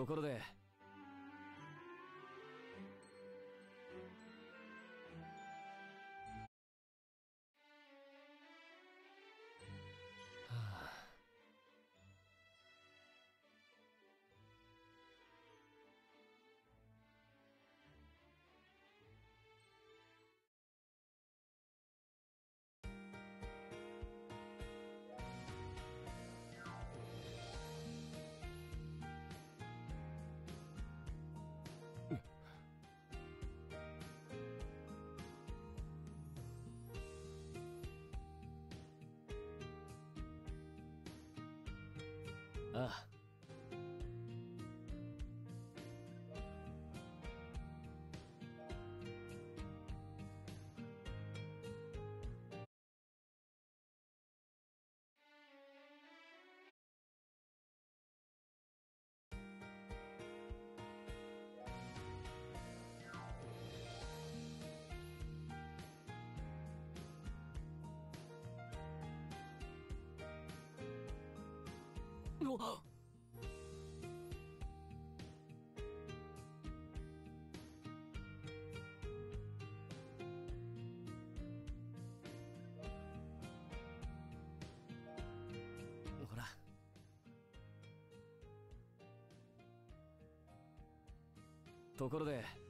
ところで Ugh. あうわほら。ところで。